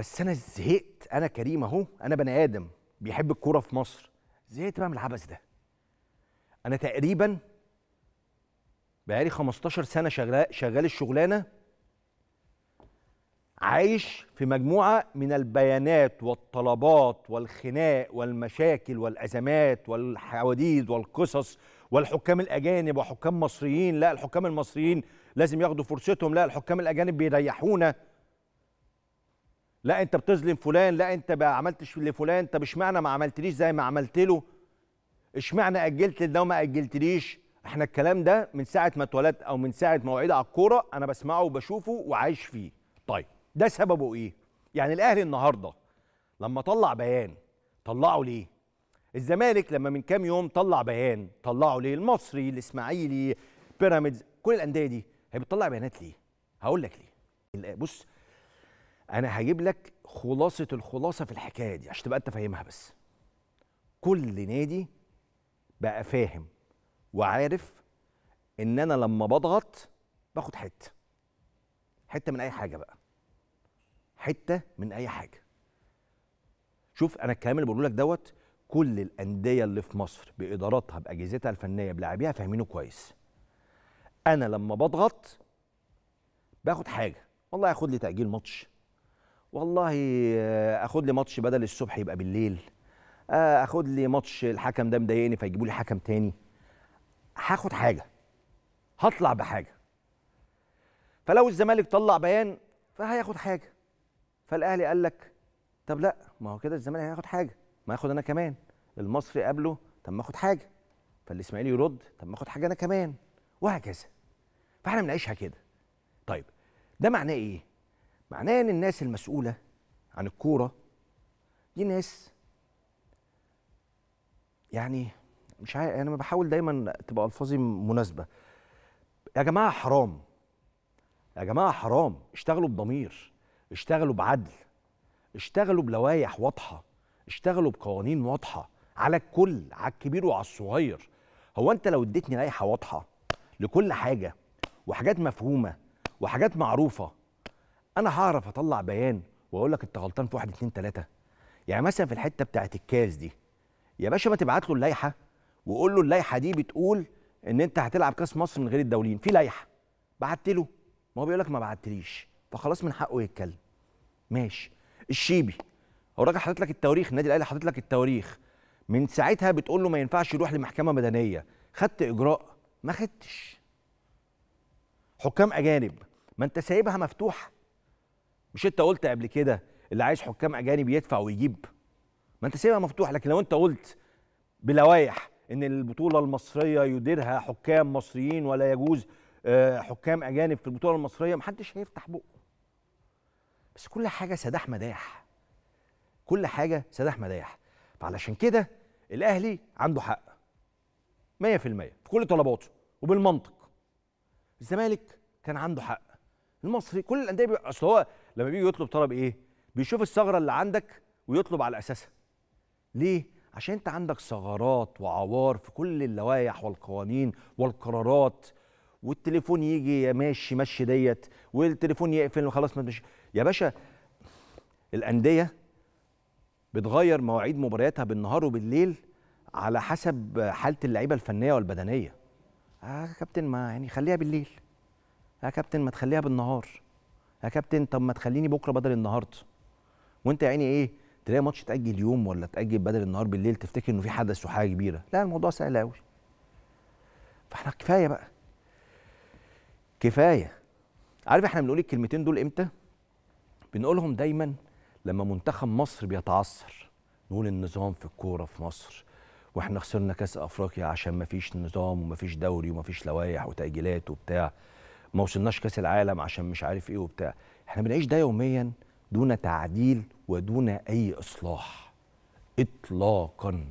بس أنا زهقت. أنا كريم أهو. أنا بني آدم بيحب الكورة في مصر. زهقت بقى من العبث ده. أنا تقريبا بقالي 15 سنة شغال شغال الشغلانة. عايش في مجموعة من البيانات والطلبات والخناق والمشاكل والأزمات والحواديت والقصص والحكام الأجانب وحكام مصريين. لا الحكام المصريين لازم ياخدوا فرصتهم. لا الحكام الأجانب بيريحونا. لا انت بتظلم فلان لا انت ما عملتش لفلان طب اشمعنى ما عملتليش زي ما عملت له؟ اشمعنى أجلت ده وما أجلتليش؟ إحنا الكلام ده من ساعة ما اتولدت أو من ساعة ما على الكورة أنا بسمعه وبشوفه وعايش فيه. طيب ده سببه إيه؟ يعني الأهلي النهارده لما طلع بيان طلعه ليه؟ الزمالك لما من كام يوم طلع بيان طلعه ليه؟ المصري الإسماعيلي بيراميدز كل الأندية دي هي بتطلع بيانات ليه؟ هقول لك ليه. بص أنا هجيب لك خلاصة الخلاصة في الحكاية دي عشان تبقى أنت فاهمها بس. كل نادي بقى فاهم وعارف إن أنا لما بضغط باخد حتة. حتة من أي حاجة بقى. حتة من أي حاجة. شوف أنا الكلام اللي بقوله لك دوت كل الأندية اللي في مصر بإداراتها بأجهزتها الفنية بلاعبيها فاهمينه كويس. أنا لما بضغط باخد حاجة. والله اخد لي تأجيل ماتش. والله أخد لي ماتش بدل الصبح يبقى بالليل. أخد لي ماتش الحكم ده مضايقني فيجيبوا لي حكم تاني. هاخد حاجة. هطلع بحاجة. فلو الزمالك طلع بيان فهياخد حاجة. فالأهلي قال لك طب لا ما هو كده الزمالك هياخد حاجة. ما ياخد أنا كمان. المصري قبله طب ما آخد حاجة. فالإسماعيلي يرد طب ما آخد حاجة أنا كمان. وهكذا. فإحنا بنعيشها كده. طيب ده معناه إيه؟ معناه إن الناس المسؤولة عن الكورة دي ناس يعني مش عارف أنا بحاول دايما تبقى ألفاظي مناسبة. يا جماعة حرام. يا جماعة حرام. اشتغلوا بضمير. اشتغلوا بعدل. اشتغلوا بلوائح واضحة. اشتغلوا بقوانين واضحة. على الكل. على الكبير وعلى الصغير. هو أنت لو اديتني لائحة واضحة لكل حاجة وحاجات مفهومة وحاجات معروفة أنا هعرف أطلع بيان وأقول لك أنت غلطان في واحد اتنين تلاتة. يعني مثلا في الحتة بتاعت الكاس دي يا باشا ما تبعت له اللائحة وقول له اللائحة دي بتقول إن أنت هتلعب كاس مصر من غير الدولين. في لائحة. بعت له. ما هو بيقول لك ما بعتليش. فخلاص من حقه يتكلم. ماشي. الشيبي. هو الراجل حاطط لك التواريخ النادي الأهلي حاطط لك التواريخ. من ساعتها بتقول له ما ينفعش يروح لمحكمة مدنية. خدت إجراء. ما خدتش. حكام أجانب. ما أنت سايبها مفتوحة. مش انت قلت قبل كده اللي عايز حكام اجانب يدفع ويجيب؟ ما انت سايبها مفتوحة لكن لو انت قلت بلوائح إن البطولة المصرية يديرها حكام مصريين ولا يجوز حكام أجانب في البطولة المصرية محدش هيفتح بقه. بس كل حاجة سداح مداح. كل حاجة سداح مداح. فعلشان كده الأهلي عنده حق. 100% في كل طلباته. وبالمنطق. الزمالك كان عنده حق. المصري كل الأندية بي... أصل هو لما بيجي يطلب طلب إيه؟ بيشوف الثغرة اللي عندك ويطلب على أساسها. ليه؟ عشان أنت عندك ثغرات وعوار في كل اللوائح والقوانين والقرارات. والتليفون يجي يا ماشي مشي ديت والتليفون يقفل وخلاص ما مش يا باشا الأندية بتغير مواعيد مبارياتها بالنهار وبالليل على حسب حالة اللعيبة الفنية والبدنية. آه كابتن ما يعني خليها بالليل. يا كابتن ما تخليها بالنهار. يا كابتن طب ما تخليني بكرة بدل النهارده. وانت يا عيني إيه تلاقي ماتش تأجل يوم ولا تأجل بدل النهار بالليل تفتكر إنه في حدث وحاجة كبيرة. لا الموضوع سهل قوي فإحنا كفاية بقى. كفاية. عارف إحنا بنقول الكلمتين دول إمتى؟ بنقولهم دايما لما منتخب مصر بيتعثر. نقول النظام في الكورة في مصر. وإحنا خسرنا كأس أفريقيا عشان ما فيش نظام وما فيش دوري وما فيش لوائح وتأجيلات وبتاع. ما وصلناش كاس العالم عشان مش عارف إيه وبتاع. إحنا بنعيش ده يوميا دون تعديل ودون أي إصلاح. اطلاقا.